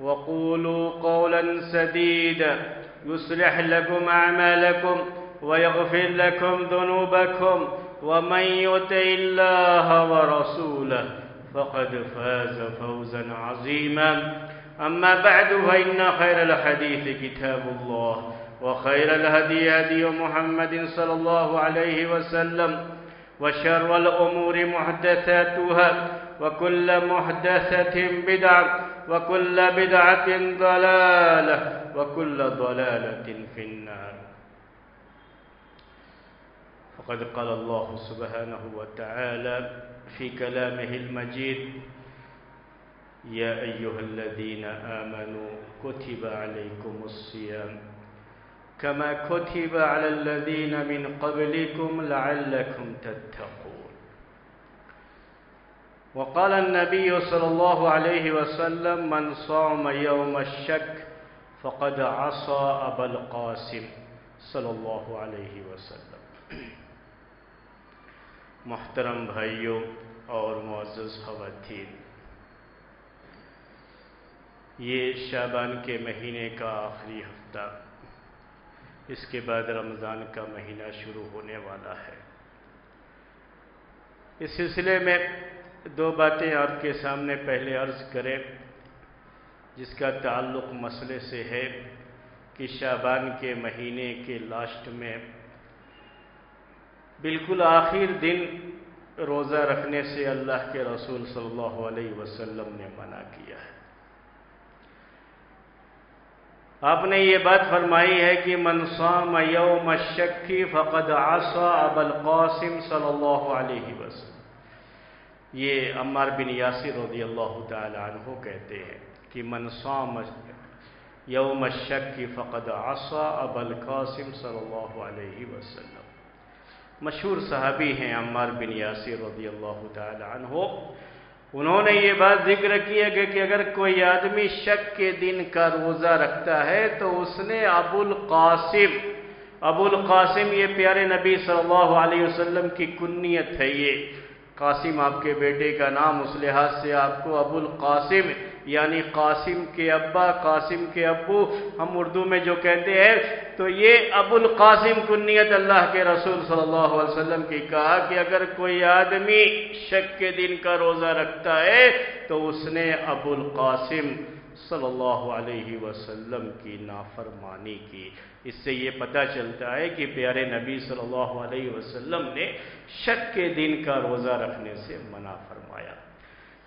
وقولوا قولا سديدا يصلح لكم أعمالكم ويغفر لكم ذنوبكم ومن يطع الله ورسوله فقد فاز فوزا عظيما. أما بعد فإن خير الحديث كتاب الله وخير الهدي هدي محمد صلى الله عليه وسلم وشر الأمور محدثاتها وكل محدثة بدعة وكل بدعة ضلالة وكل ضلالة في النار. فقد قال الله سبحانه وتعالى في كلامه المجيد يا أيها الذين آمنوا كتب عليكم الصيام كما كتب على الذين من قبلكم لعلكم تتقون. وقال النبي صلى الله عليه وسلم، من صام يوم الشك فقد عصى أبا القاسم. صلی اللہ علیہ وسلم. محترم بھائیوں اور معزز خواتین، یہ شابان کے مہینے کا آخری ہفتہ، اس کے بعد رمضان کا مہینہ شروع ہونے والا ہے۔ اس سلسلے میں دو باتیں آپ کے سامنے پہلے عرض کریں، جس کا تعلق مسئلے سے ہے کہ شابان کے مہینے کے لاسٹ میں بالکل آخر دن روزہ رکھنے سے اللہ کے رسول صلی اللہ علیہ وسلم نے منع کیا ہے۔ آپ نے یہ بات فرمائی ہے کہ منصام یوم الشکی فقد عصا اب القاسم صلی اللہ علیہ وسلم۔ یہ عمار بن یاسر رضی اللہ تعالی عنہ کہتے ہیں کہ منصام یوم الشکی فقد عصا اب القاسم صلی اللہ علیہ وسلم۔ مشہور صحابی ہیں عمار بن یاسر رضی اللہ تعالی عنہ۔ انہوں نے یہ بات ذکر کیا کہ اگر کوئی آدمی شک کے دن کا روزہ رکھتا ہے تو اس نے ابو القاسم ابو القاسم یہ پیارے نبی صلی اللہ علیہ وسلم کی کنیت ہے یہ۔ قاسم آپ کے بیٹے کا نام اس لحاظ سے آپ کو ابو القاسم یعنی قاسم کے ابا، قاسم کے ابو، ہم اردو میں جو کہتے ہیں، تو یہ ابو القاسم کنیت اللہ کے رسول صلی اللہ علیہ وسلم کی کہا کہ اگر کوئی آدمی شک کے دن کا روزہ رکھتا ہے، تو اس نے ابو القاسم صلی اللہ علیہ وسلم کی نافرمانی کی۔ اس سے یہ پتہ چلتا ہے کہ پیارے نبی صلی اللہ علیہ وسلم نے شک کے دن کا روزہ رکھنے سے منع فرمایا۔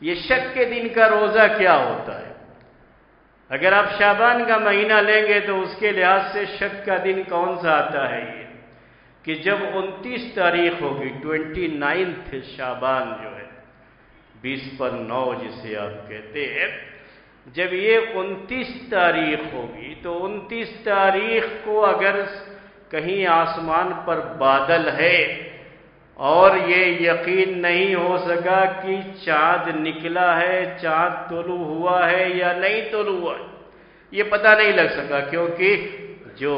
یہ شک کے دن کا روزہ کیا ہوتا ہے؟ اگر آپ شابان کا مہینہ لیں گے تو اس کے لحاظ سے شک کا دن کون سا آتا ہے یہ؟ کہ جب انتیس تاریخ ہوگی ٹوینٹی نائنتھ شابان جو ہے، بیس پر نو جسے آپ کہتے ہیں جب یہ انتیس تاریخ ہوگی تو انتیس تاریخ کو اگر کہیں آسمان پر بادل ہے اور یہ یقین نہیں ہو سکا کہ چاند نکلا ہے، چاند طلوع ہوا ہے یا نہیں طلوع ہوا یہ پتہ نہیں لگ سکا کیونکہ جو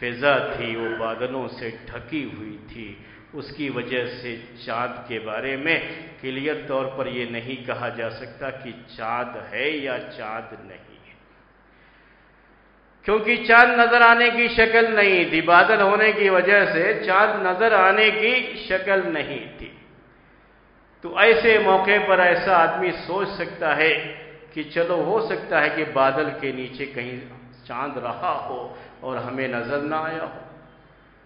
فضا تھی وہ بادلوں سے ڈھکی ہوئی تھی۔ اس کی وجہ سے چاند کے بارے میں کلیئر طور پر یہ نہیں کہا جا سکتا کہ چاند ہے یا چاند نہیں ہے۔ کیونکہ چاند نظر آنے کی شکل نہیں تھی، بادل ہونے کی وجہ سے چاند نظر آنے کی شکل نہیں تھی۔ تو ایسے موقع پر ایسا آدمی سوچ سکتا ہے کہ چلو، ہو سکتا ہے کہ بادل کے نیچے کہیں چاند رہا ہو اور ہمیں نظر نہ آیا ہو۔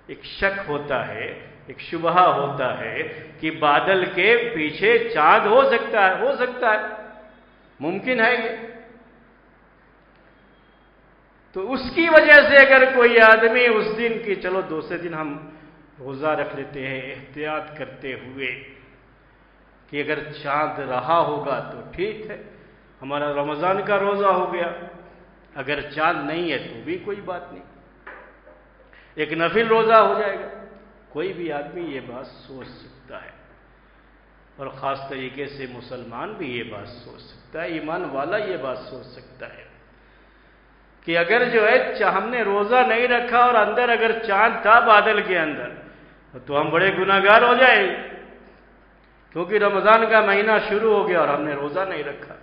ایک شک ہوتا ہے ایک شبہ ہوتا ہے کہ بادل کے پیچھے چاند ہو سکتا ہے، ہو سکتا ہے۔ ممکن ہے یہ۔ تو اس کی وجہ سے اگر کوئی آدمی اس دن کی، چلو دوسرے دن ہم روزہ رکھ لیتے ہیں، احتیاط کرتے ہوئے کہ اگر چاند رہا ہوگا تو ٹھیک ہے، ہمارا رمضان کا روزہ ہو گیا۔ اگر چاند نہیں ہے تو بھی کوئی بات نہیں۔ ایک نفل روزہ ہو جائے گا۔ کوئی بھی آدمی یہ بات سوچ سکتا ہے اور خاص طریقے سے مسلمان بھی یہ بات سوچ سکتا ہے، ایمان والا یہ بات سوچ سکتا ہے کہ اگر جو ہے ہم نے روزہ نہیں رکھا اور اندر اگر چاند تھا بادل کے اندر، تو ہم بڑے گناگار ہو جائیں۔ کیونکہ رمضان کا مہینہ شروع ہو گیا اور ہم نے روزہ نہیں رکھا۔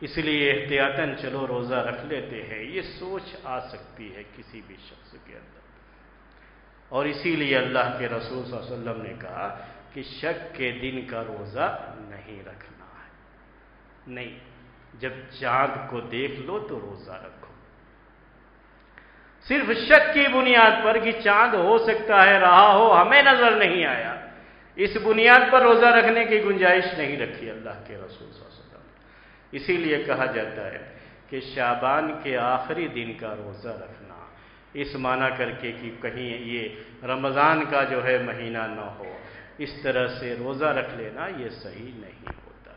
اس لیے احتیاطاً چلو روزہ رکھ لیتے ہیں۔ یہ سوچ آ سکتی ہے کسی بھی شخص کے اندر۔ اور اسی لیے اللہ کے رسول صلی اللہ علیہ وسلم نے کہا کہ شک کے دن کا روزہ نہیں رکھنا ہے۔ نہیں، جب چاند کو دیکھ لو تو روزہ رکھو۔ صرف شک کی بنیاد پر کہ چاند ہو سکتا ہے، رہا ہو، ہمیں نظر نہیں آیا۔ اس بنیاد پر روزہ رکھنے کی گنجائش نہیں رکھی اللہ کے رسول صلی اللہ علیہ وسلم اسی لیے کہا جاتا ہے کہ شابان کے آخری دن کا روزہ رکھنا اس معنی کر کے کہ کہیں یہ رمضان کا جو ہے مہینہ نہ ہو۔ اس طرح سے روزہ رکھ لینا یہ صحیح نہیں ہوتا۔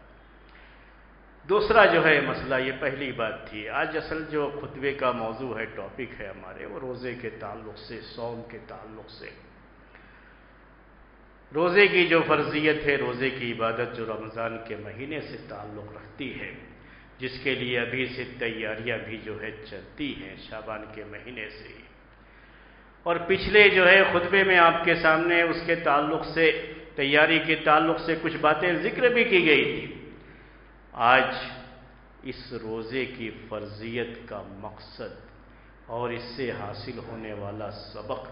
دوسرا جو ہے مسئلہ، یہ پہلی بات تھی۔ آج اصل جو خطبے کا موضوع ہے، ٹاپک ہے ہمارے، وہ روزے کے تعلق سے سوم کے تعلق سے۔ روزے کی جو فرضیت ہے، روزے کی عبادت جو رمضان کے مہینے سے تعلق رکھتی ہے، جس کے لیے ابھی سے تیاریاں بھی جو ہے چلتی ہیں شابان کے مہینے سے۔ ہی اور پچھلے جو ہے خطبے میں آپ کے سامنے اس کے تعلق سے، تیاری کے تعلق سے کچھ باتیں ذکر بھی کی گئی تھی آج اس روزے کی فرضیت کا مقصد اور اس سے حاصل ہونے والا سبق،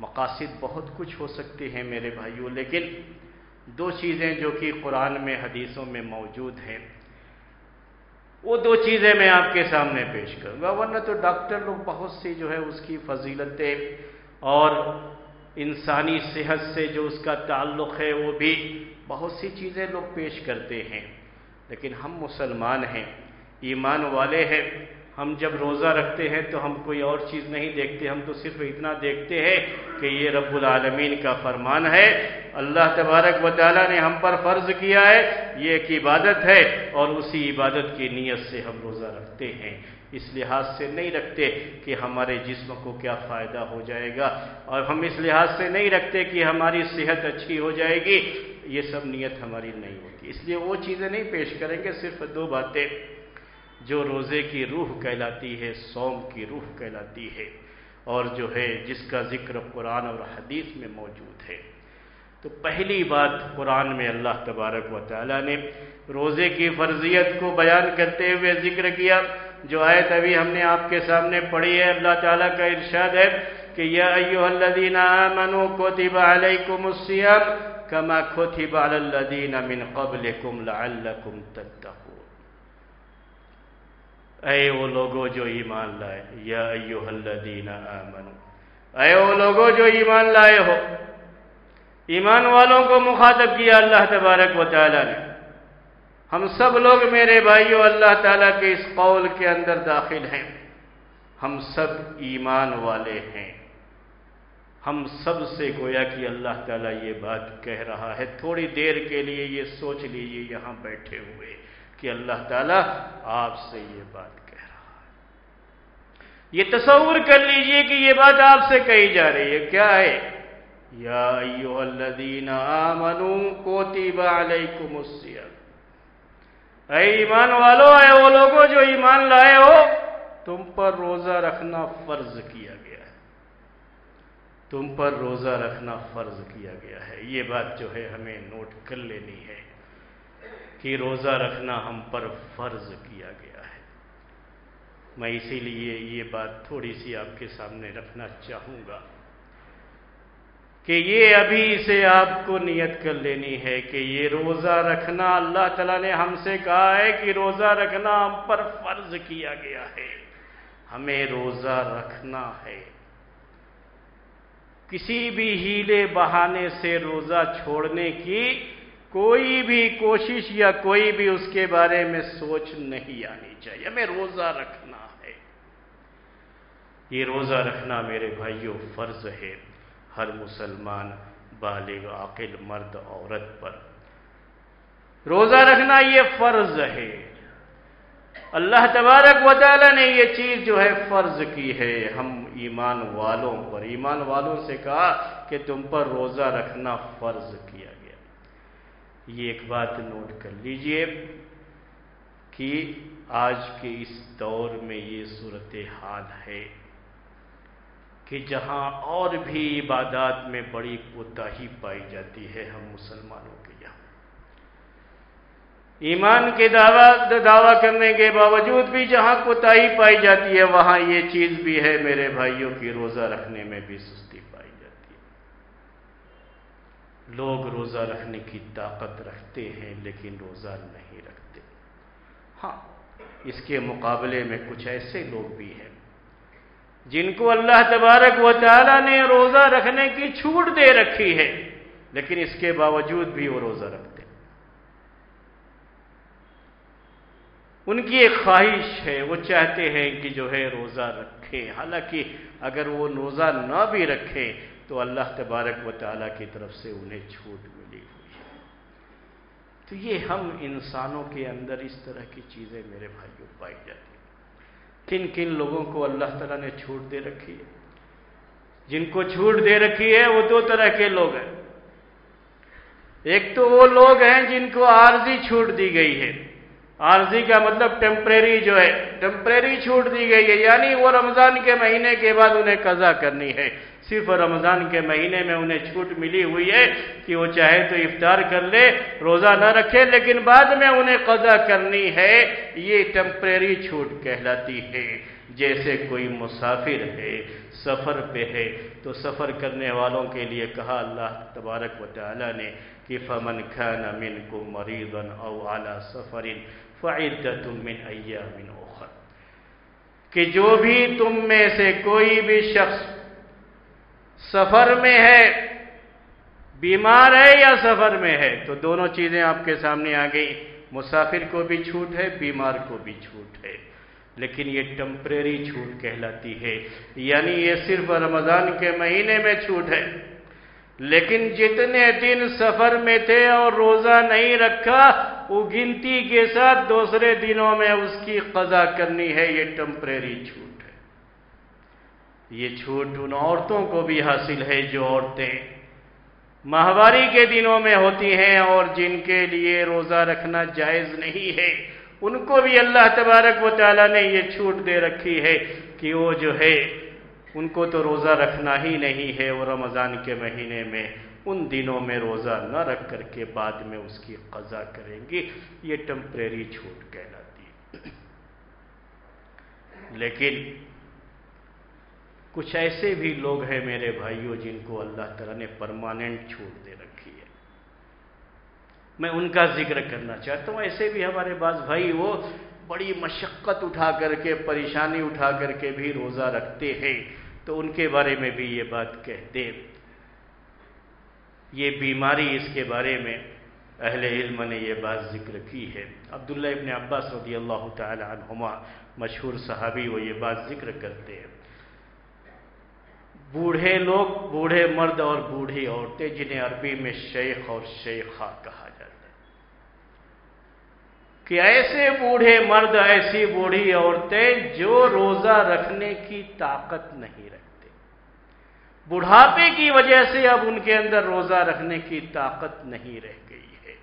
مقاصد بہت کچھ ہو سکتے ہیں میرے بھائیوں، لیکن دو چیزیں جو کہ قرآن میں، حدیثوں میں موجود ہیں۔ وہ دو چیزیں میں آپ کے سامنے پیش کروں گا۔ ورنہ تو ڈاکٹر لوگ بہت سی جو ہے اس کی فضیلتیں اور انسانی صحت سے جو اس کا تعلق ہے وہ بھی بہت سی چیزیں لوگ پیش کرتے ہیں۔ لیکن ہم مسلمان ہیں، ایمان والے ہیں۔ ہم جب روزہ رکھتے ہیں تو ہم کوئی اور چیز نہیں دیکھتے، ہم تو صرف اتنا دیکھتے ہیں کہ یہ رب العالمین کا فرمان ہے۔ اللہ تبارک و تعالیٰ نے ہم پر فرض کیا ہے، یہ ایک عبادت ہے اور اسی عبادت کی نیت سے ہم روزہ رکھتے ہیں۔ اس لحاظ سے نہیں رکھتے کہ ہمارے جسم کو کیا فائدہ ہو جائے گا، اور ہم اس لحاظ سے نہیں رکھتے کہ ہماری صحت اچھی ہو جائے گی۔ یہ سب نیت ہماری نہیں ہوتی، اس لیے وہ چیزیں نہیں پیش کریں گے، صرف دو باتیں۔ جو روزے کی روح کہلاتی ہے سوم کی روح کہلاتی ہے، اور جو ہے جس کا ذکر قرآن اور حدیث میں موجود ہے۔ تو پہلی بات قرآن میں اللہ تبارک و تعالیٰ نے روزے کی فرضیت کو بیان کرتے ہوئے ذکر کیا۔ جو آیت ابھی ہم نے آپ کے سامنے پڑھی ہے، اللہ تعالیٰ کا ارشاد ہے کہ یا ایوہ الذین آمنوا کتب علیکم السیام کما کتب علی الذین من قبلکم لعلکم تتقون۔ اے وہ لوگوں جو ایمان لائے، یا ایوہ الذین آمنو۔ اے وہ لوگوں جو ایمان لائے ہو، ایمان والوں کو مخاطب کیا اللہ تبارک و تعالی نے۔ ہم سب لوگ میرے بھائیوں اللہ تعالیٰ کے اس قول کے اندر داخل ہیں۔ ہم سب ایمان والے ہیں۔ ہم سب سے گویا کہ اللہ تعالیٰ یہ بات کہہ رہا ہے، تھوڑی دیر کے لیے یہ سوچ لیجیے یہاں بیٹھے ہوئے۔ کہ اللہ تعالیٰ آپ سے یہ بات کہہ رہا ہے۔ یہ تصور کر لیجیے کہ یہ بات آپ سے کہی جا رہی ہے۔ کیا ہے؟ یا ایوہ الذین آمنوا کوتیب علیکم السیام اے ایمان والو، اے وہ لوگوں جو ایمان لائے ہو، تم پر روزہ رکھنا فرض کیا گیا ہے۔ تم پر روزہ رکھنا فرض کیا گیا ہے۔ یہ بات جو ہے، ہمیں نوٹ کر لینی ہے۔ کہ روزہ رکھنا ہم پر فرض کیا گیا ہے۔ میں اسی لیے یہ بات تھوڑی سی آپ کے سامنے رکھنا چاہوں گا کہ یہ ابھی سے آپ کو نیت کر لینی ہے کہ یہ روزہ رکھنا اللہ تعالیٰ نے ہم سے کہا ہے کہ روزہ رکھنا ہم پر فرض کیا گیا ہے۔ ہمیں روزہ رکھنا ہے۔ کسی بھی ہیلے بہانے سے روزہ چھوڑنے کی کوئی بھی کوشش یا کوئی بھی اس کے بارے میں سوچ نہیں آنی چاہیے۔ ہمیں روزہ رکھنا ہے۔ یہ روزہ رکھنا میرے بھائیوں فرض ہے۔ ہر مسلمان بالغ، عاقل مرد، عورت پر۔ روزہ رکھنا یہ فرض ہے۔ اللہ تبارک و تعالی نے یہ چیز جو ہے فرض کی ہے۔ ہم ایمان والوں پر، ایمان والوں سے کہا کہ تم پر روزہ رکھنا فرض کیا۔ یہ ایک بات نوٹ کر لیجیے کہ آج کے اس دور میں یہ صورت حال ہے کہ جہاں اور بھی عبادات میں بڑی کوتاہی پائی جاتی ہے ہم مسلمانوں کے یہاں۔ ایمان کے دعوی دعویٰ کرنے کے باوجود بھی جہاں کوتاہی پائی جاتی ہے، وہاں یہ چیز بھی ہے میرے بھائیوں کی روزہ رکھنے میں بھی سستی پائی جاتی ہے لوگ روزہ رکھنے کی طاقت رکھتے ہیں لیکن روزہ نہیں رکھتے۔ ہاں اس کے مقابلے میں کچھ ایسے لوگ بھی ہیں جن کو اللہ تبارک و تعالی نے روزہ رکھنے کی چھوٹ دے رکھی ہے، لیکن اس کے باوجود بھی وہ روزہ رکھتے۔ ان کی ایک خواہش ہے، وہ چاہتے ہیں کہ جو ہے روزہ رکھیں۔ حالانکہ اگر وہ روزہ نہ بھی رکھیں تو اللہ تبارک و تعالیٰ کی طرف سے انہیں چھوٹ ملی ہوئی ہے۔ تو یہ ہم انسانوں کے اندر اس طرح کی چیزیں میرے بھائیوں پائی جاتی ہیں۔ کن کن لوگوں کو اللہ تعالیٰ نے چھوٹ دے رکھی ہے۔ جن کو چھوٹ دے رکھی ہے وہ دو طرح کے لوگ ہیں۔ ایک تو وہ لوگ ہیں جن کو عارضی چھوٹ دی گئی ہے۔ عارضی کا مطلب ٹیمپریری جو ہے ٹیمپریری چھوٹ دی گئی ہے یعنی وہ رمضان کے مہینے کے بعد انہیں قضا کرنی ہے۔ صرف رمضان کے مہینے میں انہیں چھوٹ ملی ہوئی ہے کہ وہ چاہے تو افطار کر لے، روزہ نہ رکھے، لیکن بعد میں انہیں قضا کرنی ہے، یہ ٹیمپریری چھوٹ کہلاتی ہے۔ جیسے کوئی مسافر ہے، سفر پہ ہے، تو سفر کرنے والوں کے لیے کہا اللہ تبارک و تعالی نے کہ فمن خان امن کو مریضن او اعلیٰ سفرن فعدت من ایام اخر کہ جو بھی تم میں سے کوئی بھی شخص سفر میں ہے، بیمار ہے یا سفر میں ہے؟ تو دونوں چیزیں آپ کے سامنے آ گئی مسافر کو بھی چھوٹ ہے، بیمار کو بھی چھوٹ ہے۔ لیکن یہ ٹمپریری چھوٹ کہلاتی ہے۔ یعنی یہ صرف رمضان کے مہینے میں چھوٹ ہے۔ لیکن جتنے دن سفر میں تھے اور روزہ نہیں رکھا، وہ گنتی کے ساتھ دوسرے دنوں میں اس کی قضا کرنی ہے، یہ ٹمپریری چھوٹ۔ یہ چھوٹ ان عورتوں کو بھی حاصل ہے جو عورتیں ماہواری کے دنوں میں ہوتی ہیں اور جن کے لیے روزہ رکھنا جائز نہیں ہے۔ ان کو بھی اللہ تبارک و تعالیٰ نے یہ چھوٹ دے رکھی ہے کہ وہ جو ہے، ان کو تو روزہ رکھنا ہی نہیں ہے وہ رمضان کے مہینے میں۔ ان دنوں میں روزہ نہ رکھ کر کے بعد میں اس کی قضا کریں گے۔ یہ ٹمپریری چھوٹ کہلاتی ہے۔ لیکن کچھ ایسے بھی لوگ ہیں میرے بھائیوں جن کو اللہ تعالیٰ نے پرماننٹ چھوٹ دے رکھی ہے۔ میں ان کا ذکر کرنا چاہتا ہوں۔ ایسے بھی ہمارے پاس بھائی وہ بڑی مشقت اٹھا کر کے، پریشانی اٹھا کر کے بھی روزہ رکھتے ہیں۔ تو ان کے بارے میں بھی یہ بات کہتے یہ بیماری اس کے بارے میں اہل علم نے یہ بات ذکر کی ہے۔ عبداللہ ابن عباس رضی اللہ تعالی عنہما مشہور صحابی وہ یہ بات ذکر کرتے ہیں۔ بوڑھے لوگ، بوڑھے مرد اور بوڑھی عورتیں جنہیں عربی میں شیخ اور شیخہ کہا جاتا ہے۔ کہ ایسے بوڑھے مرد، ایسی بوڑھی عورتیں جو روزہ رکھنے کی طاقت نہیں رکھتے۔ بڑھاپے کی وجہ سے اب ان کے اندر روزہ رکھنے کی طاقت نہیں رہ گئی ہے۔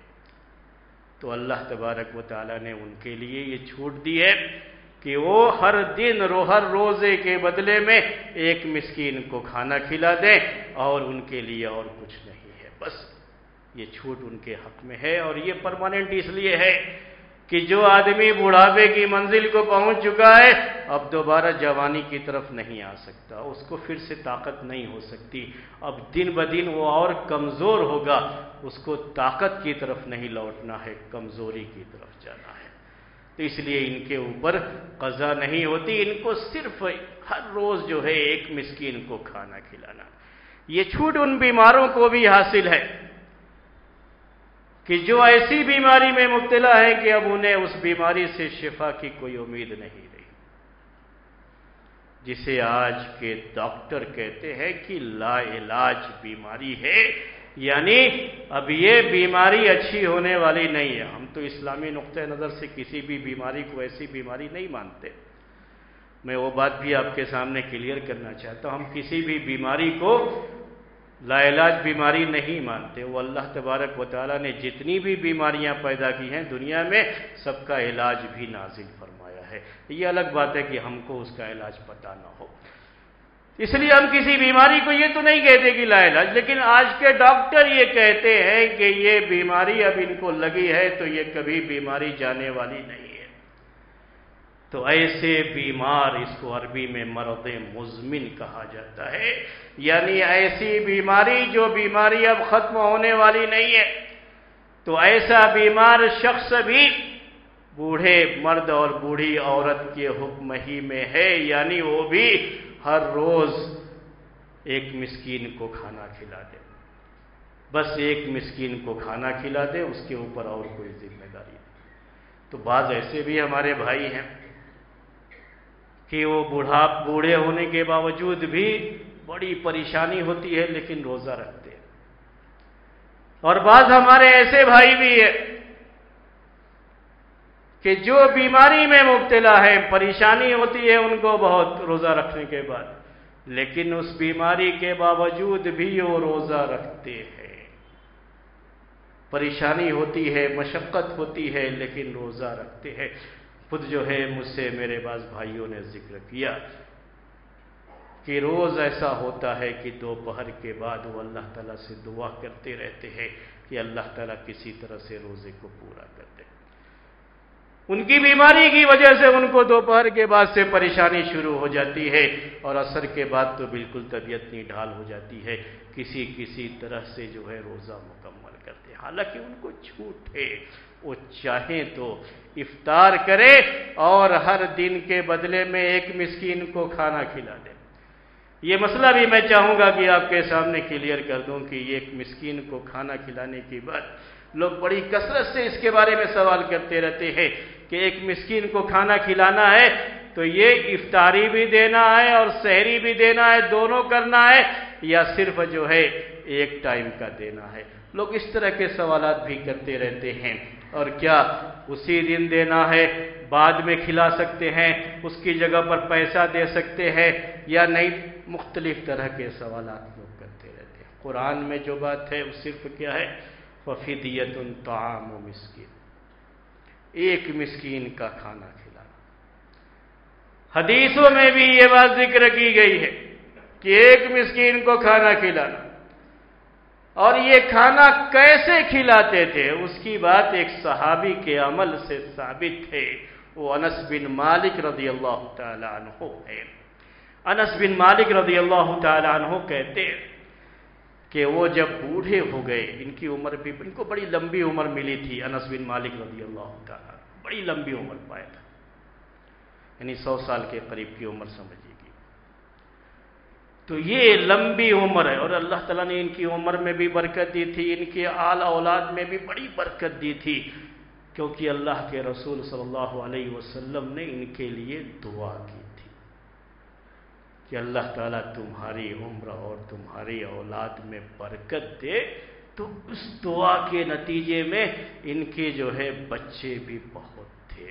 تو اللہ تبارک و تعالیٰ نے ان کے لیے یہ چھوٹ دی ہے۔ کہ وہ ہر دن رو ہر روزے کے بدلے میں ایک مسکین کو کھانا کھلا دیں اور ان کے لیے اور کچھ نہیں ہے۔ بس یہ چھوٹ ان کے حق میں ہے اور یہ پرماننٹ اس لیے ہے کہ جو آدمی بڑھاپے کی منزل کو پہنچ چکا ہے، اب دوبارہ جوانی کی طرف نہیں آ سکتا۔ اس کو پھر سے طاقت نہیں ہو سکتی۔ اب دن بدن وہ اور کمزور ہوگا۔ اس کو طاقت کی طرف نہیں لوٹنا ہے، کمزوری کی طرف جانا ہے۔ تو اس لیے ان کے اوپر قضا نہیں ہوتی، ان کو صرف ہر روز جو ہے ایک مسکین کو کھانا کھلانا۔ یہ چھوٹ ان بیماروں کو بھی حاصل ہے کہ جو ایسی بیماری میں مبتلا ہے کہ اب انہیں اس بیماری سے شفا کی کوئی امید نہیں رہی۔ جسے آج کے ڈاکٹر کہتے ہیں کہ لا علاج بیماری ہے۔ یعنی اب یہ بیماری اچھی ہونے والی نہیں ہے۔ ہم تو اسلامی نقطۂ نظر سے کسی بھی بیماری کو ایسی بیماری نہیں مانتے۔ میں وہ بات بھی آپ کے سامنے کلیئر کرنا چاہتا ہوں۔ ہم کسی بھی بیماری کو لا علاج بیماری نہیں مانتے۔ وہ اللہ تبارک و تعالیٰ نے جتنی بھی بیماریاں پیدا کی ہیں دنیا میں سب کا علاج بھی نازل فرمایا ہے۔ یہ الگ بات ہے کہ ہم کو اس کا علاج پتہ نہ ہو۔ اس لیے ہم کسی بیماری کو یہ تو نہیں کہتے کہ لا علاج، لیکن آج کے ڈاکٹر یہ کہتے ہیں کہ یہ بیماری اب ان کو لگی ہے تو یہ کبھی بیماری جانے والی نہیں ہے۔ تو ایسے بیمار اس کو عربی میں مرد مزمن کہا جاتا ہے۔ یعنی ایسی بیماری جو بیماری اب ختم ہونے والی نہیں ہے۔ تو ایسا بیمار شخص بھی بوڑھے مرد اور بوڑھی عورت کے حکم ہی میں ہے یعنی وہ بھی ہر روز ایک مسکین کو کھانا کھلا دے۔ بس ایک مسکین کو کھانا کھلا دے، اس کے اوپر اور کوئی ذمہ داری نہیں۔ تو بعض ایسے بھی ہمارے بھائی ہیں کہ وہ بوڑھا بوڑھے ہونے کے باوجود بھی بڑی پریشانی ہوتی ہے لیکن روزہ رکھتے ہیں۔ اور بعض ہمارے ایسے بھائی بھی ہیں کہ جو بیماری میں مبتلا ہے، پریشانی ہوتی ہے، ان کو بہت روزہ رکھنے کے بعد۔ لیکن اس بیماری کے باوجود بھی وہ روزہ رکھتے ہیں۔ پریشانی ہوتی ہے، مشقت ہوتی ہے، لیکن روزہ رکھتے ہیں۔ خود جو ہے، مجھ سے میرے بعض بھائیوں نے ذکر کیا کہ روز ایسا ہوتا ہے کہ دوپہر کے بعد وہ اللہ تعالیٰ سے دعا کرتے رہتے ہیں کہ اللہ تعالیٰ کسی طرح سے روزے کو پورا کر دے۔ ان کی بیماری کی وجہ سے ان کو دوپہر کے بعد سے پریشانی شروع ہو جاتی ہے اور اثر کے بعد تو بالکل طبیعت نہیں ڈھال ہو جاتی ہے۔ کسی کسی طرح سے جو ہے روزہ مکمل کرتے حالانکہ ان کو چھوٹ ہے۔ وہ چاہیں تو افطار کرے اور ہر دن کے بدلے میں ایک مسکین کو کھانا کھلا دے۔ یہ مسئلہ بھی میں چاہوں گا کہ آپ کے سامنے کلیئر کر دوں کہ ایک مسکین کو کھانا کھلانے کے بعد لوگ بڑی کثرت سے اس کے بارے میں سوال کرتے رہتے ہیں کہ ایک مسکین کو کھانا کھلانا ہے تو یہ افطاری بھی دینا ہے اور سحری بھی دینا ہے، دونوں کرنا ہے، یا صرف جو ہے ایک ٹائم کا دینا ہے؟ لوگ اس طرح کے سوالات بھی کرتے رہتے ہیں۔ اور کیا اسی دن دینا ہے؟ بعد میں کھلا سکتے ہیں، اس کی جگہ پر پیسہ دے سکتے ہیں، یا نہیں؟ مختلف طرح کے سوالات لوگ کرتے رہتے ہیں۔ قرآن میں جو بات ہے، وہ صرف کیا ہے؟ وفیدیت طعام و مسکین۔ ایک مسکین کا کھانا کھلانا۔ حدیثوں میں بھی یہ بات ذکر کی گئی ہے کہ ایک مسکین کو کھانا کھلانا۔ اور یہ کھانا کیسے کھلاتے تھے؟ اس کی بات ایک صحابی کے عمل سے ثابت ہے۔ وہ انس بن مالک رضی اللہ تعالیٰ عنہ ہے۔ انس بن مالک رضی اللہ تعالیٰ عنہ کہتے ہیں کہ وہ جب بوڑھے ہو گئے، ان کی عمر بھی، ان کو بڑی لمبی عمر ملی تھی، انس بن مالک رضی اللہ تعالیٰ، بڑی لمبی عمر پایا تھا۔ یعنی سو سال کے قریب کی عمر سمجھیے گی۔ تو یہ لمبی عمر ہے، اور اللہ تعالیٰ نے ان کی عمر میں بھی برکت دی تھی، ان کے آل اولاد میں بھی بڑی برکت دی تھی، کیونکہ اللہ کے رسول صلی اللہ علیہ وسلم نے ان کے لیے دعا کی۔ کہ اللہ تعالیٰ تمہاری عمر اور تمہاری اولاد میں برکت دے، تو اس دعا کے نتیجے میں ان کے جو ہے بچے بھی بہت تھے۔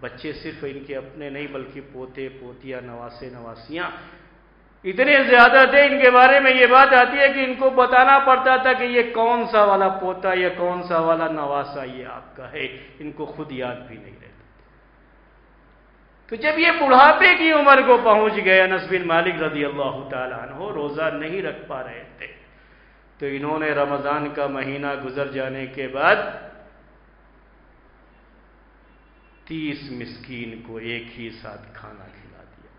بچے صرف ان کے اپنے نہیں، بلکہ پوتے، پوتیاں، نواسے، نواسیاں۔ اتنے زیادہ تھے ان کے بارے میں یہ بات آتی ہے کہ ان کو بتانا پڑتا تھا کہ یہ کون سا والا پوتا، یہ کون سا والا نواسا، یہ آپ کا ہے۔ ان کو خود یاد بھی نہیں رہتا۔ تو جب یہ بڑھاپے کی عمر کو پہنچ گئے، انس بن مالک رضی اللہ تعالیٰ عنہ روزہ نہیں رکھ پا رہے تھے۔ تو انہوں نے رمضان کا مہینہ گزر جانے کے بعد تیس مسکین کو ایک ہی ساتھ کھانا کھلا دیا۔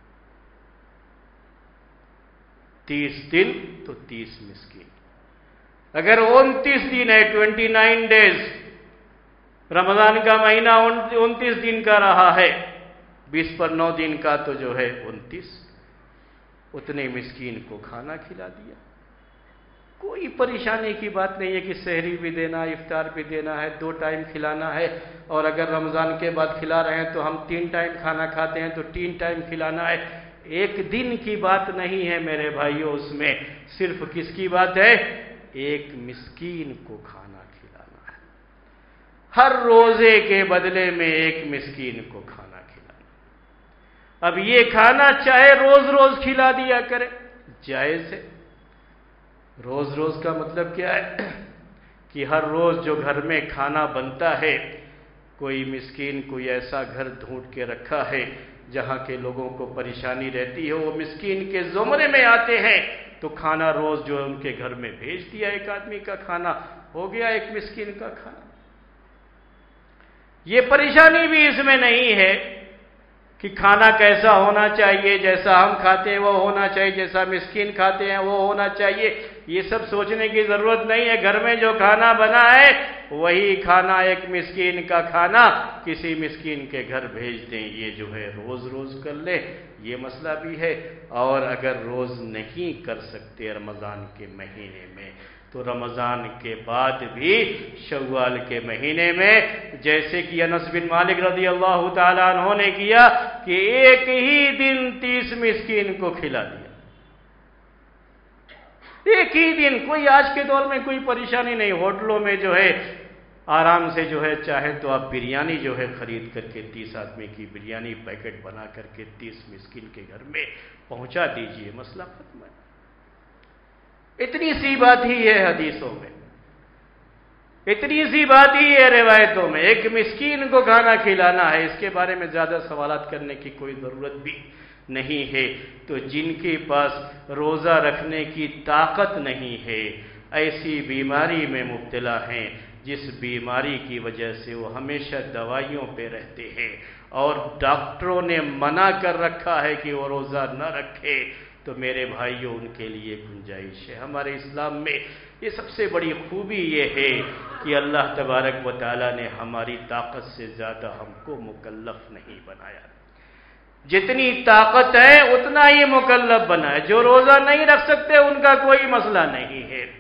تیس دن تو تیس مسکین۔ اگر انتیس دن ہے، ٹوینٹی نائن ڈیز۔ رمضان کا مہینہ انتیس دن کا رہا ہے۔ بیس پر نو دن کا تو جو ہے انتیس، اتنے مسکین کو کھانا کھلا دیا۔ کوئی پریشانی کی بات نہیں ہے کہ شہری بھی دینا، افطار بھی دینا ہے، دو ٹائم کھلانا ہے۔ اور اگر رمضان کے بعد کھلا رہے ہیں تو ہم تین ٹائم کھانا کھاتے ہیں تو تین ٹائم کھلانا ہے۔ ایک دن کی بات نہیں ہے میرے بھائیوں اس میں صرف کس کی بات ہے؟ ایک مسکین کو کھانا کھلانا ہے۔ ہر روزے کے بدلے میں ایک مسکین کو کھانا اب یہ کھانا چاہے روز روز کھلا دیا کرے، جائز ہے۔ روز روز کا مطلب کیا ہے؟ کہ ہر روز جو گھر میں کھانا بنتا ہے، کوئی مسکین کوئی ایسا گھر ڈھونڈ کے رکھا ہے جہاں کے لوگوں کو پریشانی رہتی ہے، وہ مسکین کے زمرے میں آتے ہیں، تو کھانا روز جو ہے ان کے گھر میں بھیج دیا ایک آدمی کا کھانا، ہو گیا ایک مسکین کا کھانا۔ یہ پریشانی بھی اس میں نہیں ہے کہ کھانا کیسا ہونا چاہیے، جیسا ہم کھاتے ہیں، وہ ہونا چاہیے، جیسا مسکین کھاتے ہیں، وہ ہونا چاہیے۔ یہ سب سوچنے کی ضرورت نہیں ہے۔ گھر میں جو کھانا بنا ہے، وہی کھانا ایک مسکین کا کھانا کسی مسکین کے گھر بھیج دیں۔ یہ جو ہے، روز روز کر لیں۔ یہ مسئلہ بھی ہے۔ اور اگر روز نہیں کر سکتے رمضان کے مہینے میں تو رمضان کے بعد بھی شوال کے مہینے میں جیسے کہ انس بن مالک رضی اللہ تعالیٰ عنہ نے کیا کہ ایک ہی دن تیس مسکین کو کھلا دیا۔ ایک ہی دن کوئی آج کے دور میں کوئی پریشانی نہیں، ہوٹلوں میں جو ہے آرام سے جو ہے چاہے تو آپ بریانی جو ہے خرید کر کے تیس آدمی کی بریانی پیکٹ بنا کر کے تیس مسکین کے گھر میں پہنچا دیجیے، مسئلہ ختم ہے۔ اتنی سی بات ہی ہے حدیثوں میں۔ اتنی سی بات ہی ہے روایتوں میں۔ ایک مسکین کو کھانا کھلانا ہے، اس کے بارے میں زیادہ سوالات کرنے کی کوئی ضرورت بھی نہیں ہے۔ تو جن کے پاس روزہ رکھنے کی طاقت نہیں ہے، ایسی بیماری میں مبتلا ہیں، جس بیماری کی وجہ سے وہ ہمیشہ دوائیوں پہ رہتے ہیں۔ اور ڈاکٹروں نے منع کر رکھا ہے کہ وہ روزہ نہ رکھے۔ تو میرے بھائیوں ان کے لیے گنجائش ہے۔ ہمارے اسلام میں یہ سب سے بڑی خوبی یہ ہے کہ اللہ تبارک و تعالیٰ نے ہماری طاقت سے زیادہ ہم کو مکلف نہیں بنایا۔ جتنی طاقت ہے، اتنا ہی مکلف بنا ہے جو روزہ نہیں رکھ سکتے، ان کا کوئی مسئلہ نہیں ہے۔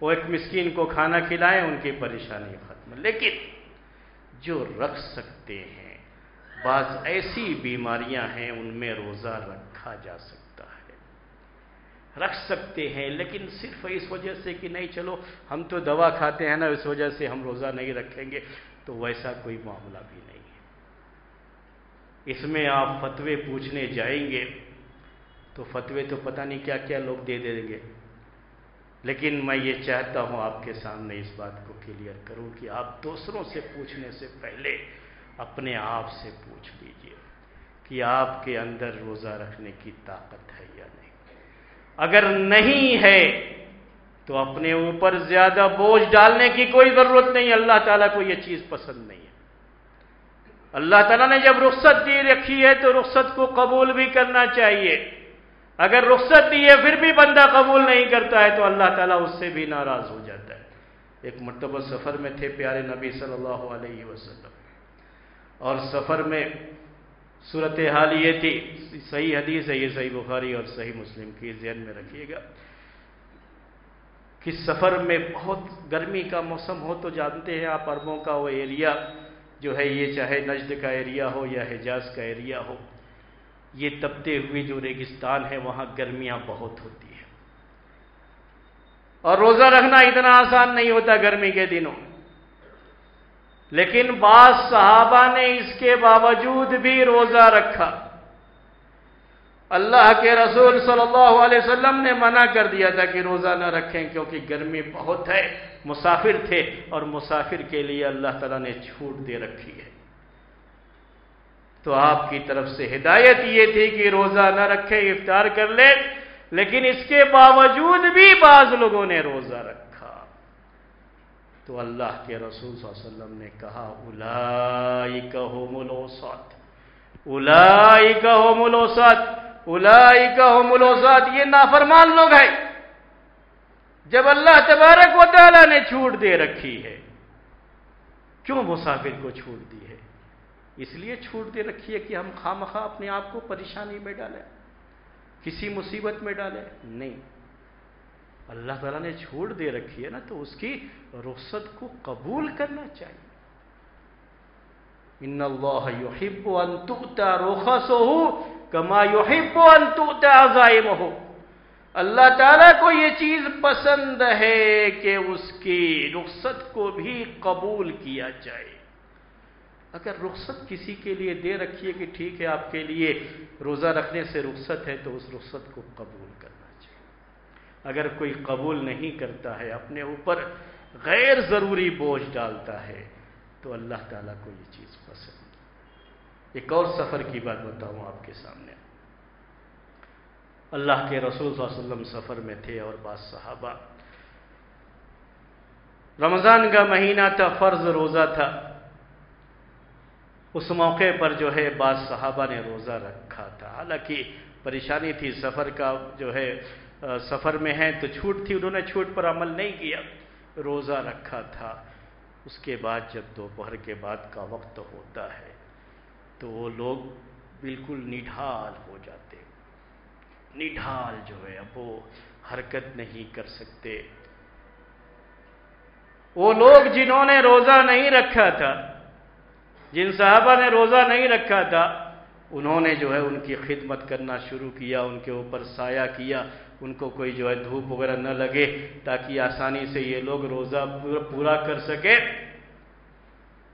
وہ ایک مسکین کو کھانا کھلائیں، ان کی پریشانی ختم۔ لیکن جو رکھ سکتے ہیں، بعض ایسی بیماریاں ہیں، ان میں روزہ رکھا جا سکتا رکھ سکتے ہیں، لیکن صرف اس وجہ سے کہ نہیں، چلو، ہم تو دوا کھاتے ہیں نا، اس وجہ سے ہم روزہ نہیں رکھیں گے، تو ویسا کوئی معاملہ بھی نہیں ہے۔ اس میں آپ فتوے پوچھنے جائیں گے، تو فتوے تو پتہ نہیں کیا کیا لوگ دے دیں گے۔ لیکن میں یہ چاہتا ہوں آپ کے سامنے اس بات کو کلیئر کروں کہ آپ دوسروں سے پوچھنے سے پہلے اپنے آپ سے پوچھ لیجیے کہ آپ کے اندر روزہ رکھنے کی طاقت اگر نہیں ہے تو اپنے اوپر زیادہ بوجھ ڈالنے کی کوئی ضرورت نہیں، اللہ تعالیٰ کو یہ چیز پسند نہیں ہے۔ اللہ تعالیٰ نے جب رخصت دی رکھی ہے تو رخصت کو قبول بھی کرنا چاہیے۔ اگر رخصت دی ہے پھر بھی بندہ قبول نہیں کرتا ہے تو اللہ تعالیٰ اس سے بھی ناراض ہو جاتا ہے۔ ایک مرتبہ سفر میں تھے پیارے نبی صلی اللہ علیہ وسلم۔ اور سفر میں صورت حال یہ تھی۔ صحیح حدیث ہے، یہ صحیح بخاری اور صحیح مسلم کی ذہن میں رکھیے گا کہ سفر میں بہت گرمی کا موسم ہو تو جانتے ہیں آپ عربوں کا وہ ایریا جو ہے یہ چاہے نجد کا ایریا ہو یا حجاز کا ایریا ہو، یہ تبتے ہوئے جو ریگستان ہے، وہاں گرمیاں بہت ہوتی ہیں۔ اور روزہ رکھنا اتنا آسان نہیں ہوتا گرمی کے دنوں۔ لیکن بعض صحابہ نے اس کے باوجود بھی روزہ رکھا۔ اللہ کے رسول صلی اللہ علیہ وسلم نے منع کر دیا تھا کہ روزہ نہ رکھیں کیونکہ گرمی بہت ہے، مسافر تھے اور مسافر کے لیے اللہ تعالیٰ نے چھوٹ دے رکھی ہے۔ تو آپ کی طرف سے ہدایت یہ تھی کہ روزہ نہ رکھیں، افطار کر لے لیکن اس کے باوجود بھی بعض لوگوں نے روزہ رکھا۔ تو اللہ کے رسول صلی اللہ علیہ وسلم نے کہا الائی کہو ملوسات الائی کہو ملوسات الائی کا یہ نافرمان لوگ ہیں۔ جب اللہ تبارک و تعالیٰ نے چھوٹ دے رکھی ہے، کیوں مسافر کو چھوٹ دی ہے؟ اس لیے چھوٹ دے رکھی ہے کہ ہم خواہ اپنے آپ کو پریشانی میں ڈالیں، کسی مصیبت میں ڈالیں۔ نہیں اللہ تعالیٰ نے چھوڑ دے رکھی ہے نا، تو اس کی رخصت کو قبول کرنا چاہیے۔ ان اللہ یحب ان تؤتا رخصه کما یحب ان تؤتا عزائمه۔ اللہ تعالیٰ کو یہ چیز پسند ہے کہ اس کی رخصت کو بھی قبول کیا جائے۔ اگر رخصت کسی کے لیے دے رکھیے کہ ٹھیک ہے، آپ کے لیے روزہ رکھنے سے رخصت ہے، تو اس رخصت کو قبول کرنا۔ چاہیے اگر کوئی قبول نہیں کرتا ہے، اپنے اوپر غیر ضروری بوجھ ڈالتا ہے، تو اللہ تعالیٰ کو یہ چیز پسند ایک اور سفر کی بات بتاؤں آپ کے سامنے۔ اللہ کے رسول صلی اللہ علیہ وسلم سفر میں تھے اور بعض صحابہ۔ رمضان کا مہینہ تھا، فرض روزہ تھا۔ اس موقع پر جو ہے، بعض صحابہ نے روزہ رکھا تھا۔ حالانکہ پریشانی تھی سفر کا، جو ہے سفر میں ہے تو چھوٹ تھی، انہوں نے چھوٹ پر عمل نہیں کیا۔ روزہ رکھا تھا۔ اس کے بعد جب دوپہر کے بعد کا وقت ہوتا ہے، تو وہ لوگ بالکل نڈھال ہو جاتے۔ نڈھال جو ہے، اب وہ حرکت نہیں کر سکتے۔ وہ لوگ جنہوں نے روزہ نہیں رکھا تھا، جن صحابہ نے روزہ نہیں رکھا تھا، انہوں نے جو ہے ان کی خدمت کرنا شروع کیا، ان کے اوپر سایہ کیا۔ ان کو کوئی جو ہے دھوپ وغیرہ نہ لگے تاکہ آسانی سے یہ لوگ روزہ پورا کر سکے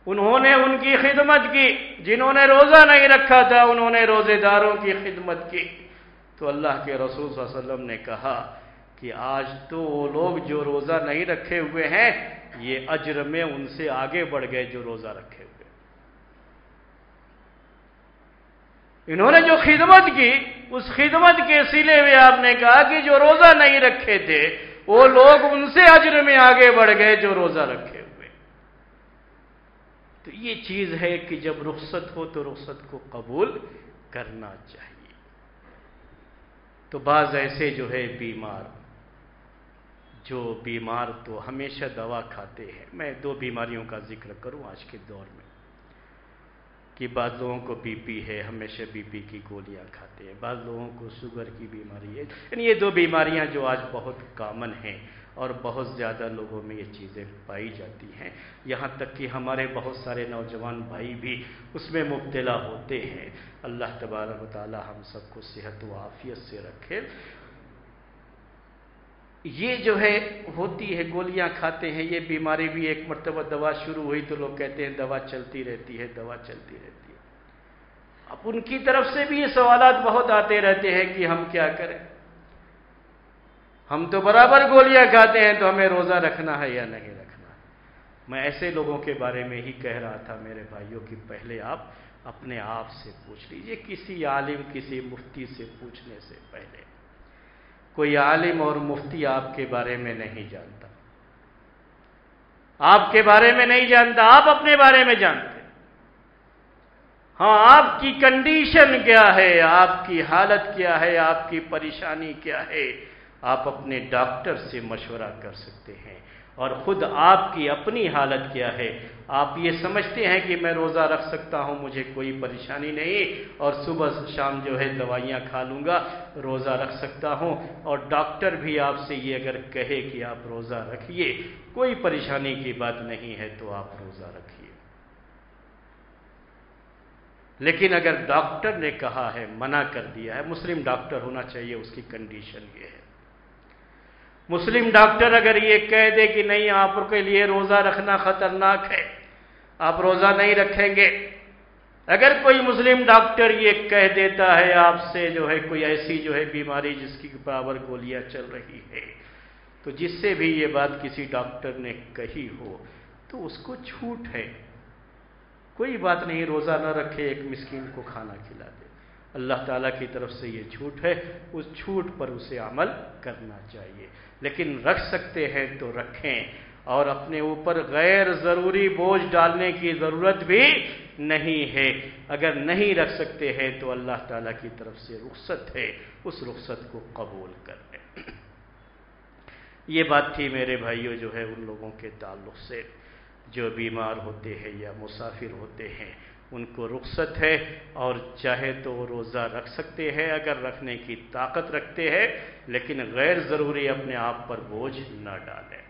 انہوں نے ان کی خدمت کی۔ جنہوں نے روزہ نہیں رکھا تھا، انہوں نے روزے داروں کی خدمت کی۔ تو اللہ کے رسول صلی اللہ علیہ وسلم نے کہا کہ آج تو وہ لوگ جو روزہ نہیں رکھے ہوئے ہیں، یہ اجر میں ان سے آگے بڑھ گئے جو روزہ رکھے ہوئے انہوں نے جو خدمت کی، اس خدمت کے سلے میں آپ نے کہا کہ جو روزہ نہیں رکھے تھے، وہ لوگ ان سے اجر میں آگے بڑھ گئے جو روزہ رکھے ہوئے۔ تو یہ چیز ہے کہ جب رخصت ہو تو رخصت کو قبول کرنا چاہیے۔ تو بعض ایسے جو ہے بیمار، جو بیمار تو ہمیشہ دوا کھاتے ہیں۔ میں دو بیماریوں کا ذکر کروں آج کے دور میں۔ کہ بعض لوگوں کو بی پی ہے، ہمیشہ بی پی کی گولیاں کھاتے ہیں۔ بعض لوگوں کو شوگر کی بیماری ہے۔ یعنی یہ دو بیماریاں جو آج بہت کامن ہیں اور بہت زیادہ لوگوں میں یہ چیزیں پائی جاتی ہیں۔ یہاں تک کہ ہمارے بہت سارے نوجوان بھائی بھی اس میں مبتلا ہوتے ہیں۔ اللہ تبارک و تعالی ہم سب کو صحت و عافیت سے رکھے۔ یہ جو ہے ہوتی ہے، گولیاں کھاتے ہیں، یہ بیماری بھی ایک مرتبہ دوا شروع ہوئی تو لوگ کہتے ہیں دوا چلتی رہتی ہے، دوا چلتی رہتی ہے۔ اب ان کی طرف سے بھی یہ سوالات بہت آتے رہتے ہیں کہ ہم کیا کریں؟ ہم تو برابر گولیاں کھاتے ہیں، تو ہمیں روزہ رکھنا ہے یا نہیں رکھنا؟ میں ایسے لوگوں کے بارے میں ہی کہہ رہا تھا، میرے بھائیوں، کہ پہلے آپ اپنے آپ سے پوچھ لیجیے، کسی عالم، کسی مفتی سے پوچھنے سے پہلے۔ کوئی عالم اور مفتی آپ کے بارے میں نہیں جانتا۔ آپ کے بارے میں نہیں جانتا، آپ اپنے بارے میں جانتے۔ ہاں آپ کی کنڈیشن کیا ہے؟ آپ کی حالت کیا ہے؟ آپ کی پریشانی کیا ہے؟ آپ اپنے ڈاکٹر سے مشورہ کر سکتے ہیں۔ اور خود آپ کی اپنی حالت کیا ہے؟ آپ یہ سمجھتے ہیں کہ میں روزہ رکھ سکتا ہوں، مجھے کوئی پریشانی نہیں، اور صبح شام جو ہے دوائیاں کھا لوں گا، روزہ رکھ سکتا ہوں۔ اور ڈاکٹر بھی آپ سے یہ اگر کہے کہ آپ روزہ رکھیے، کوئی پریشانی کی بات نہیں ہے تو آپ روزہ رکھیے۔ لیکن اگر ڈاکٹر نے کہا ہے، منع کر دیا ہے، مسلم ڈاکٹر ہونا چاہیے، اس کی کنڈیشن یہ ہے۔ مسلم ڈاکٹر اگر یہ کہہ دے کہ نہیں، آپ کے لیے روزہ رکھنا خطرناک ہے۔ آپ روزہ نہیں رکھیں گے۔ اگر کوئی مسلم ڈاکٹر یہ کہہ دیتا ہے، آپ سے جو ہے کوئی ایسی جو ہے بیماری جس کی برابر گولیاں چل رہی ہے، تو جس سے بھی یہ بات کسی ڈاکٹر نے کہی ہو، تو اس کو چھوٹ ہے۔ کوئی بات نہیں، روزہ نہ رکھے، ایک مسکین کو کھانا کھلا دے۔ اللہ تعالیٰ کی طرف سے یہ چھوٹ ہے۔ اس چھوٹ پر اسے عمل کرنا چاہیے۔ لیکن رکھ سکتے ہیں تو رکھیں اور اپنے اوپر غیر ضروری بوجھ ڈالنے کی ضرورت بھی نہیں ہے۔ اگر نہیں رکھ سکتے ہیں تو اللہ تعالیٰ کی طرف سے رخصت ہے، اس رخصت کو قبول کر لیں۔ یہ بات تھی میرے بھائیوں جو ہے ان لوگوں کے تعلق سے، جو بیمار ہوتے ہیں یا مسافر ہوتے ہیں۔ ان کو رخصت ہے اور چاہے تو وہ روزہ رکھ سکتے ہیں، اگر رکھنے کی طاقت رکھتے ہیں، لیکن غیر ضروری اپنے آپ پر بوجھ نہ ڈالیں۔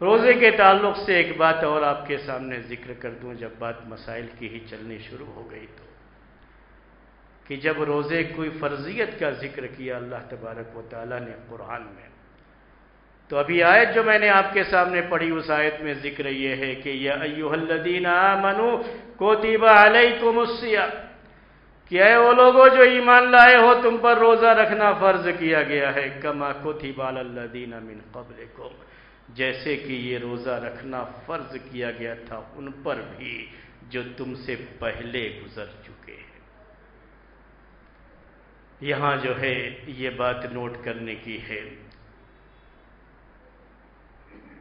روزے کے تعلق سے ایک بات اور آپ کے سامنے ذکر کر دوں، جب بات مسائل کی ہی چلنی شروع ہو گئی تو۔ کہ جب روزے کوئی فرضیت کا ذکر کیا، اللہ تبارک و تعالیٰ نے قرآن میں تو ابھی آیت جو میں نے آپ کے سامنے پڑھی اس آیت میں ذکر یہ ہے کہ یہ ایوہ الذین آمنوا کوتیب علیکم السیہ کہ اے وہ لوگوں جو ایمان لائے ہو، تم پر روزہ رکھنا فرض کیا گیا ہے، کما کوتیب علی الذین من قبلکم۔ جیسے کہ یہ روزہ رکھنا فرض کیا گیا تھا، ان پر بھی جو تم سے پہلے گزر چکے ہیں۔ یہاں جو ہے، یہ بات نوٹ کرنے کی ہے۔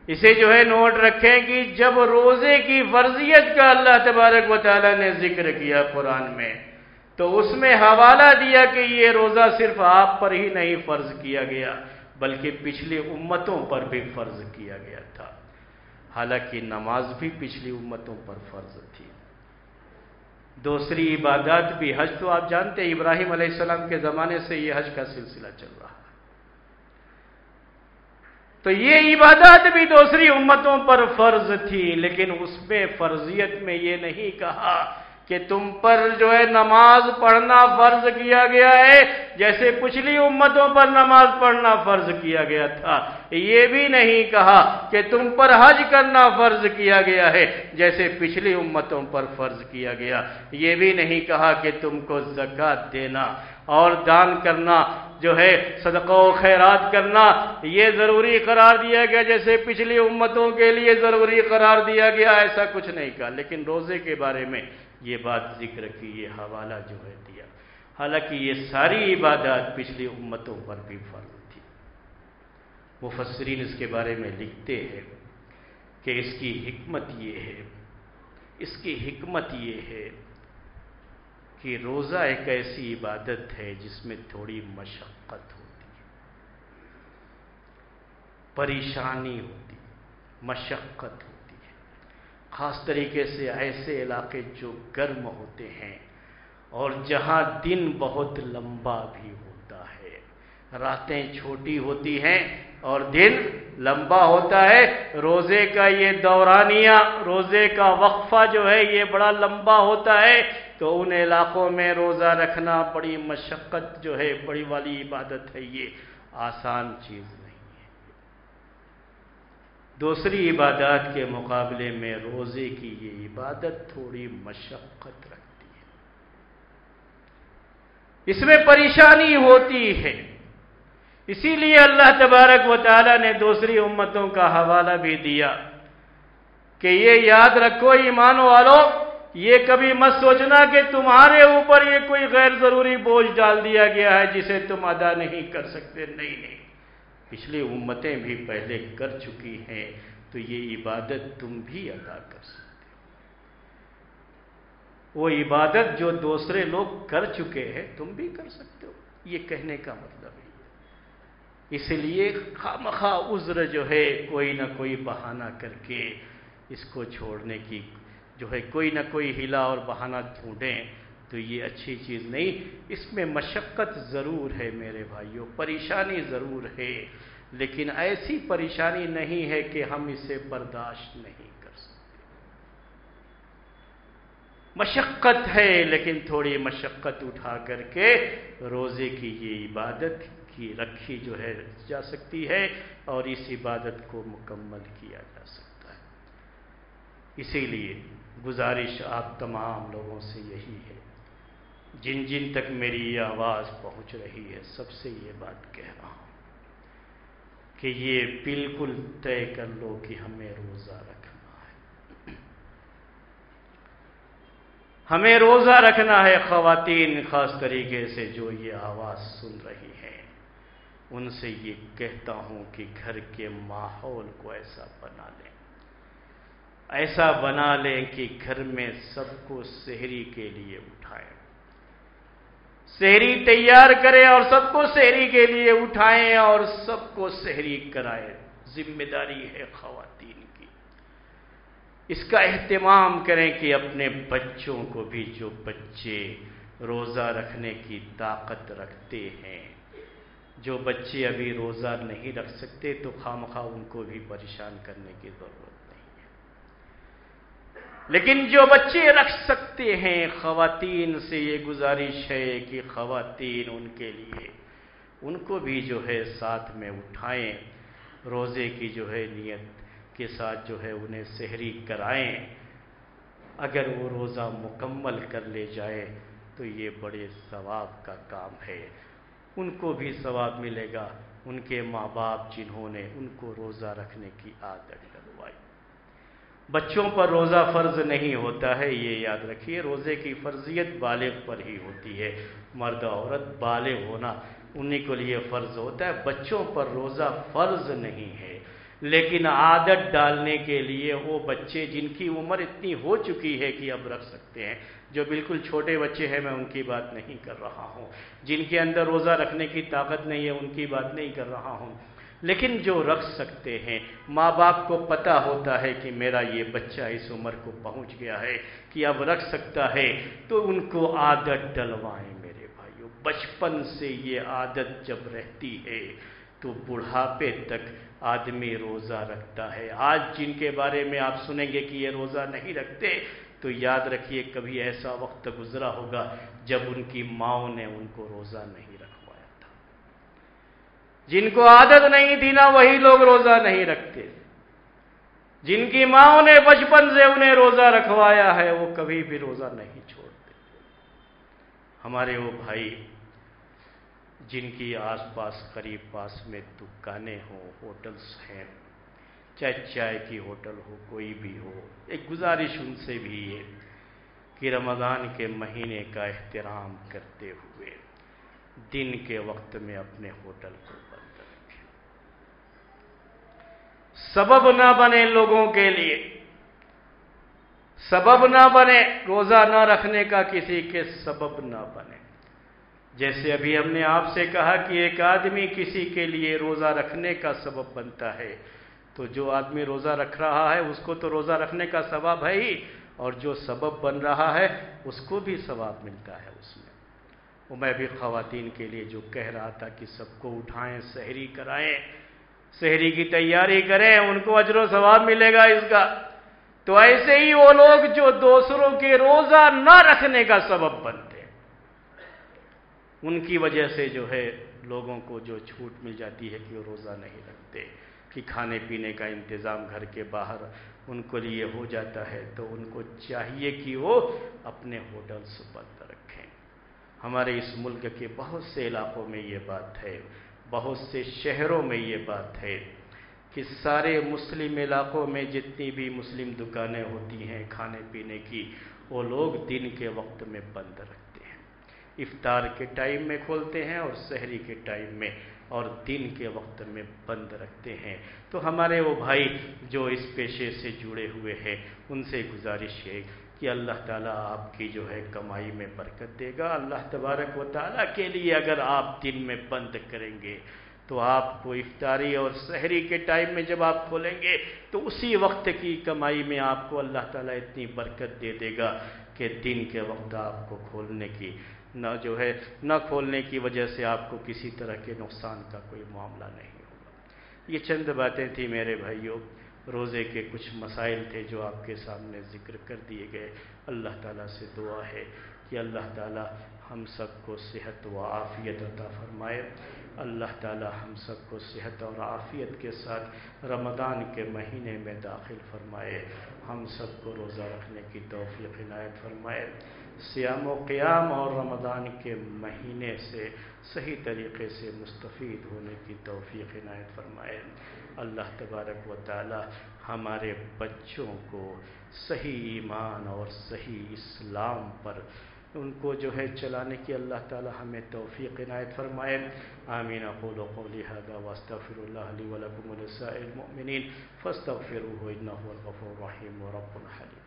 اسے جو ہے نوٹ رکھیں کہ جب روزے کی فرضیت کا اللہ تبارک و تعالیٰ نے ذکر کیا قرآن میں، تو اس میں حوالہ دیا کہ یہ روزہ صرف آپ پر ہی نہیں فرض کیا گیا، بلکہ پچھلی امتوں پر بھی فرض کیا گیا تھا۔ حالانکہ نماز بھی پچھلی امتوں پر فرض تھی۔ دوسری عبادات بھی، حج تو آپ جانتے ہیں، ابراہیم علیہ السلام کے زمانے سے یہ حج کا سلسلہ چل رہا۔ ہے تو یہ عبادات بھی دوسری امتوں پر فرض تھی، لیکن اس میں فرضیت میں یہ نہیں کہا کہ تم پر جو ہے نماز پڑھنا فرض کیا گیا ہے، جیسے پچھلی امتوں پر نماز پڑھنا فرض کیا گیا تھا۔ یہ بھی نہیں کہا کہ تم پر حج کرنا فرض کیا گیا ہے، جیسے پچھلی امتوں پر فرض کیا گیا۔ یہ بھی نہیں کہا کہ تم کو زکات دینا اور دان کرنا جو ہے صدقہ و خیرات کرنا، یہ ضروری قرار دیا گیا، جیسے پچھلی امتوں کے لیے ضروری قرار دیا گیا، ایسا کچھ نہیں کہا۔ لیکن روزے کے بارے میں یہ بات ذکر کی، یہ حوالہ جو ہے دیا۔ حالانکہ یہ ساری عبادات پچھلی امتوں پر بھی فرض تھی۔ مفسرین اس کے بارے میں لکھتے ہیں کہ اس کی حکمت یہ ہے، اس کی حکمت یہ ہے کہ روزہ ایک ایسی عبادت ہے جس میں تھوڑی مشقت ہوتی ہے، پریشانی ہوتی مشقت ہوتی ہے۔ خاص طریقے سے ایسے علاقے جو گرم ہوتے ہیں اور جہاں دن بہت لمبا بھی ہوتا ہے۔ راتیں چھوٹی ہوتی ہیں اور دن لمبا ہوتا ہے۔ روزے کا یہ دورانیہ، روزے کا وقفہ جو ہے یہ بڑا لمبا ہوتا ہے۔ تو ان علاقوں میں روزہ رکھنا بڑی مشقت جو ہے، بڑی والی عبادت ہے، یہ آسان چیز نہیں ہے۔ دوسری عبادات کے مقابلے میں روزے کی یہ عبادت تھوڑی مشقت رکھتی ہے۔ اس میں پریشانی ہوتی ہے۔ اسی لیے اللہ تبارک و تعالی نے دوسری امتوں کا حوالہ بھی دیا کہ یہ یاد رکھو ایمان والو یہ کبھی مت سوچنا کہ تمہارے اوپر یہ کوئی غیر ضروری بوجھ ڈال دیا گیا ہے جسے تم ادا نہیں کر سکتے۔ نہیں نہیں۔ پچھلی امتیں بھی پہلے کر چکی ہیں، تو یہ عبادت تم بھی ادا کر سکتے وہ عبادت جو دوسرے لوگ کر چکے ہیں، تم بھی کر سکتے ہو۔ یہ کہنے کا مطلب ہے۔ اس لیے خواہ عذر جو ہے، کوئی نہ کوئی بہانہ کر کے اس کو چھوڑنے کی جو ہے کوئی نہ کوئی ہلا اور بہانہ ڈھونڈیں تو یہ اچھی چیز نہیں۔ اس میں مشقت ضرور ہے میرے بھائیوں، پریشانی ضرور ہے، لیکن ایسی پریشانی نہیں ہے کہ ہم اسے برداشت نہیں کر سکتے۔ مشقت ہے، لیکن تھوڑی مشقت اٹھا کر کے روزے کی یہ عبادت کی رکھی جو ہے جا سکتی ہے اور اس عبادت کو مکمل کیا جا سکتا ہے۔ اسی لیے گزارش آپ تمام لوگوں سے یہی ہے۔ جن جن تک میری یہ آواز پہنچ رہی ہے، سب سے یہ بات کہہ رہا ہوں کہ یہ بالکل طے کر لو کہ ہمیں روزہ رکھنا ہے۔ ہمیں روزہ رکھنا ہے خواتین، خاص طریقے سے جو یہ آواز سن رہی ہیں۔ ان سے یہ کہتا ہوں کہ گھر کے ماحول کو ایسا بنا لیں۔ ایسا بنا لیں کہ گھر میں سب کو شہری کے لیے اٹھائیں۔ شہری تیار کرے اور سب کو شہری کے لیے اٹھائیں اور سب کو شہری کرائے ذمہ داری ہے خواتین کی۔ اس کا اہتمام کریں کہ اپنے بچوں کو بھی جو بچے روزہ رکھنے کی طاقت رکھتے ہیں، جو بچے ابھی روزہ نہیں رکھ سکتے تو خام خواہ ان کو بھی پریشان کرنے کی ضرورت لیکن جو بچے رکھ سکتے ہیں، خواتین سے یہ گزارش ہے کہ خواتین ان کے لیے ان کو بھی جو ہے ساتھ میں اٹھائیں، روزے کی جو ہے نیت کے ساتھ جو ہے انہیں سحری کرائیں۔ اگر وہ روزہ مکمل کر لے جائے تو یہ بڑے ثواب کا کام ہے۔ ان کو بھی ثواب ملے گا، ان کے ماں باپ جنہوں نے ان کو روزہ رکھنے کی عادت بچوں پر روزہ فرض نہیں ہوتا ہے، یہ یاد رکھیے، روزے کی فرضیت بالغ پر ہی ہوتی ہے۔ مرد عورت بالغ ہونا انہیں کو لیے فرض ہوتا ہے، بچوں پر روزہ فرض نہیں ہے۔ لیکن عادت ڈالنے کے لیے وہ بچے جن کی عمر اتنی ہو چکی ہے کہ اب رکھ سکتے ہیں، جو بالکل چھوٹے بچے ہیں، میں ان کی بات نہیں کر رہا ہوں۔ جن کے اندر روزہ رکھنے کی طاقت نہیں ہے، ان کی بات نہیں کر رہا ہوں۔ لیکن جو رکھ سکتے ہیں، ماں باپ کو پتا ہوتا ہے کہ میرا یہ بچہ اس عمر کو پہنچ گیا ہے کہ اب رکھ سکتا ہے، تو ان کو عادت ڈلوائیں میرے بھائیوں بچپن سے یہ عادت جب رہتی ہے، تو بڑھاپے تک آدمی روزہ رکھتا ہے۔ آج جن کے بارے میں آپ سنیں گے کہ یہ روزہ نہیں رکھتے، تو یاد رکھیے، کبھی ایسا وقت گزرا ہوگا جب ان کی ماؤں نے ان کو روزہ نہیں جن کو عادت نہیں تھی نا وہی لوگ روزہ نہیں رکھتے۔ جن کی ماؤں نے بچپن سے انہیں روزہ رکھوایا ہے، وہ کبھی بھی روزہ نہیں چھوڑتے۔ ہمارے وہ بھائی، جن کی آس پاس، قریب پاس میں دکانیں ہوں ہوٹلس ہیں، چاہے چائے کی ہوٹل ہو، کوئی بھی ہو، ایک گزارش ان سے بھی ہے کہ رمضان کے مہینے کا احترام کرتے ہوئے دن کے وقت میں اپنے ہوٹل کو بند رکھیں سبب نہ بنے لوگوں کے لیے۔ سبب نہ بنے، روزہ نہ رکھنے کا کسی کے سبب نہ بنے۔ جیسے ابھی ہم نے آپ سے کہا کہ ایک آدمی کسی کے لیے روزہ رکھنے کا سبب بنتا ہے، تو جو آدمی روزہ رکھ رہا ہے، اس کو تو روزہ رکھنے کا ثواب ہے ہی۔ اور جو سبب بن رہا ہے، اس کو بھی ثواب ملتا ہے اس میں۔ وہ میں بھی خواتین کے لیے جو کہہ رہا تھا کہ سب کو اٹھائیں، سحری کرائیں سحری کی تیاری کریں، ان کو اجر و ثواب ملے گا اس کا۔ تو ایسے ہی وہ لوگ جو دوسروں کے روزہ نہ رکھنے کا سبب بنتے ان کی وجہ سے جو ہے، لوگوں کو جو چھوٹ مل جاتی ہے کہ وہ روزہ نہیں رکھتے، کہ کھانے پینے کا انتظام گھر کے باہر ان کو لیے ہو جاتا ہے، تو ان کو چاہیے کہ وہ اپنے ہوٹلس بند رکھیں۔ ہمارے اس ملک کے بہت سے علاقوں میں یہ بات ہے۔ بہت سے شہروں میں یہ بات ہے کہ سارے مسلم علاقوں میں جتنی بھی مسلم دکانیں ہوتی ہیں کھانے پینے کی، وہ لوگ دن کے وقت میں بند رکھیں افطار کے ٹائم میں کھولتے ہیں اور سحری کے ٹائم میں اور دن کے وقت میں بند رکھتے ہیں۔ تو ہمارے وہ بھائی جو اس پیشے سے جڑے ہوئے ہیں، ان سے گزارش ہے کہ اللہ تعالیٰ آپ کی جو ہے کمائی میں برکت دے گا۔ اللہ تبارک و تعالیٰ کے لیے اگر آپ دن میں بند کریں گے تو آپ کو افطاری اور سحری کے ٹائم میں جب آپ کھولیں گے تو اسی وقت کی کمائی میں آپ کو اللہ تعالیٰ اتنی برکت دے دے گا کہ دن کے وقت آپ کو کھولنے کی، نہ جو ہے، نہ کھولنے کی وجہ سے آپ کو کسی طرح کے نقصان کا کوئی معاملہ نہیں ہوگا۔ یہ چند باتیں تھیں میرے بھائیوں۔ روزے کے کچھ مسائل تھے جو آپ کے سامنے ذکر کر دیے گئے۔ اللہ تعالیٰ سے دعا ہے کہ اللہ تعالیٰ ہم سب کو صحت و عافیت عطا فرمائے۔ اللہ تعالیٰ ہم سب کو صحت اور عافیت کے ساتھ رمضان کے مہینے میں داخل فرمائے۔ ہم سب کو روزہ رکھنے کی توفیق عنایت فرمائے۔ سیام و قیام اور رمضان کے مہینے سے صحیح طریقے سے مستفید ہونے کی توفیق عنایت فرمائے۔ اللہ تبارک و تعالی ہمارے بچوں کو صحیح ایمان اور صحیح اسلام پر ان کو جو ہے چلانے کی اللہ تعالی ہمیں توفیق عنایت فرمائے۔ آمین۔ اقول قولی هذا واستغفر الله لي ولكم ولسائر المؤمنين فاستغفروه انه هو الغفور الرحيم ورب الحليم